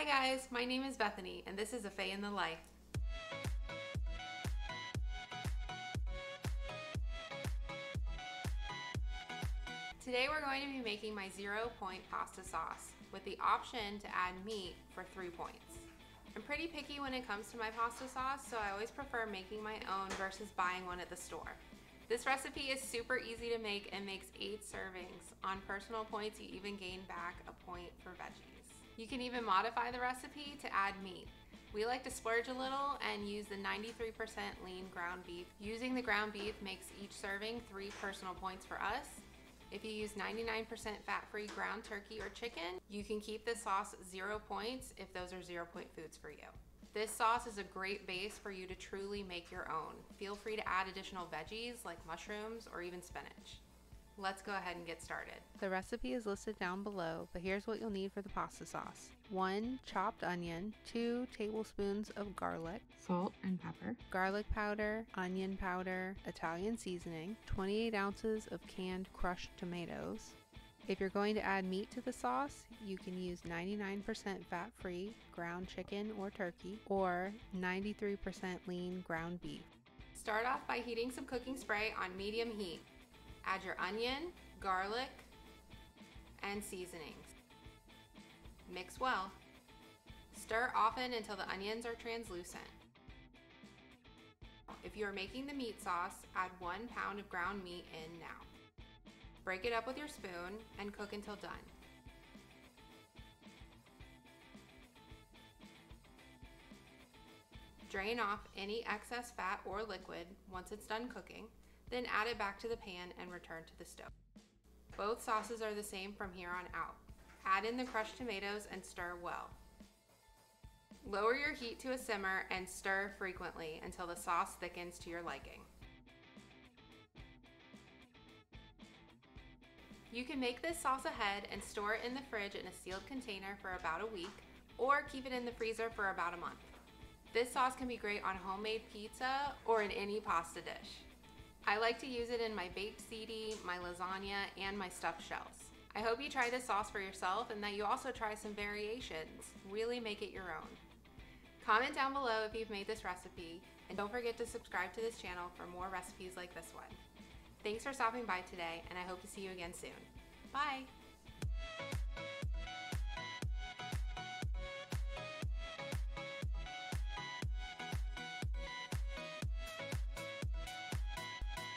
Hi guys, my name is Bethany and this is A Faye in the Life. Today we're going to be making my zero point pasta sauce with the option to add meat for three points. I'm pretty picky when it comes to my pasta sauce, so I always prefer making my own versus buying one at the store. This recipe is super easy to make and makes eight servings. On personal points, you even gain back a point for veggies. You can even modify the recipe to add meat. We like to splurge a little and use the 93% lean ground beef. Using the ground beef makes each serving three personal points for us. If you use 99% fat-free ground turkey or chicken, you can keep the sauce zero points if those are zero point foods for you. This sauce is a great base for you to truly make your own. Feel free to add additional veggies like mushrooms or even spinach. Let's go ahead and get started. The recipe is listed down below, but here's what you'll need for the pasta sauce. One chopped onion, two tablespoons of garlic, salt and pepper, garlic powder, onion powder, Italian seasoning, 28 ounces of canned crushed tomatoes, if you're going to add meat to the sauce, you can use 99% fat free ground chicken or turkey or 93% lean ground beef. Start off by heating some cooking spray on medium heat. Add your onion, garlic, and seasonings. Mix well. Stir often until the onions are translucent. If you are making the meat sauce, add one pound of ground meat in now. Break it up with your spoon and cook until done. Drain off any excess fat or liquid once it's done cooking, then add it back to the pan and return to the stove. Both sauces are the same from here on out. Add in the crushed tomatoes and stir well. Lower your heat to a simmer and stir frequently until the sauce thickens to your liking. You can make this sauce ahead and store it in the fridge in a sealed container for about a week or keep it in the freezer for about a month. This sauce can be great on homemade pizza or in any pasta dish. I like to use it in my baked ziti, my lasagna, and my stuffed shells. I hope you try this sauce for yourself and that you also try some variations. Really make it your own. Comment down below if you've made this recipe and don't forget to subscribe to this channel for more recipes like this one. Thanks for stopping by today, and I hope to see you again soon. Bye!